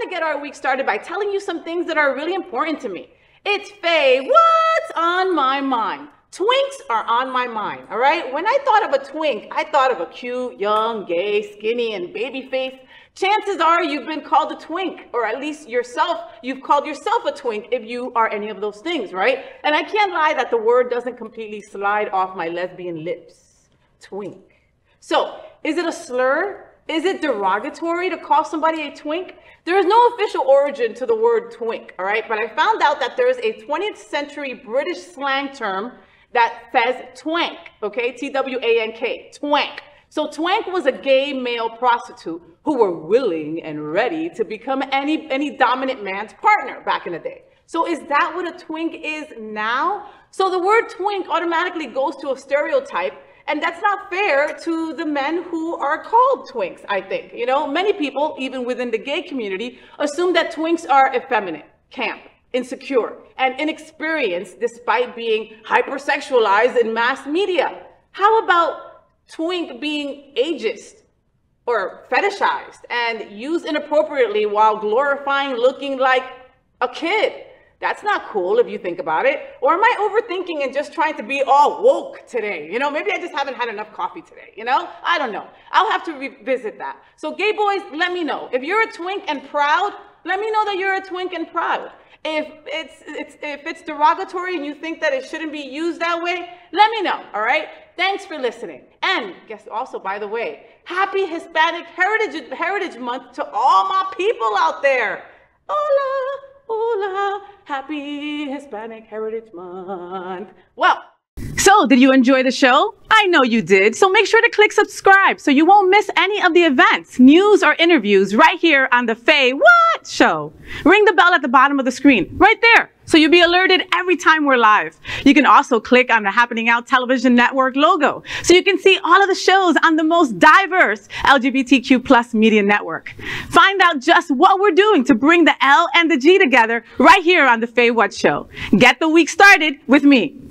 want to get our week started by telling you some things that are really important to me. It's Fay, what's on my mind? Twinks are on my mind, all right? When I thought of a twink, I thought of a cute, young, gay, skinny, and baby face. Chances are you've been called a twink, or at least yourself, you've called yourself a twink if you are any of those things, right? And I can't lie that the word doesn't completely slide off my lesbian lips. Twink. So, is it a slur? Is it derogatory to call somebody a twink? There is no official origin to the word twink, all right? But I found out that there's a 20th century British slang term that says twank, okay? T-W-A-N-K, twank. So twank was a gay male prostitute who were willing and ready to become any, any dominant man's partner back in the day. So is that what a twink is now? So the word twink automatically goes to a stereotype and that's not fair to the men who are called twinks, I think. You know, many people, even within the gay community, assume that twinks are effeminate, camp, insecure, and inexperienced despite being hypersexualized in mass media. How about twink being ageist or fetishized and used inappropriately while glorifying looking like a kid? That's not cool if you think about it. Or am I overthinking and just trying to be all woke today? You know, maybe I just haven't had enough coffee today, you know? I don't know. I'll have to revisit that. So gay boys, let me know. If you're a twink and proud, let me know that you're a twink and proud. If it's, it's, if it's derogatory and you think that it shouldn't be used that way, let me know, all right? Thanks for listening. And guess also, by the way, happy Hispanic Heritage, Heritage Month to all my people out there. Hola, happy Hispanic Heritage Month. Well, so, did you enjoy the show? I know you did. So make sure to click subscribe so you won't miss any of the events, news, or interviews right here on the Fay What Show. Ring the bell at the bottom of the screen, right there, so you'll be alerted every time we're live. You can also click on the Happening Out Television Network logo so you can see all of the shows on the most diverse LGBTQ plus media network. Find out just what we're doing to bring the L and the G together right here on the Fay What Show. Get the week started with me.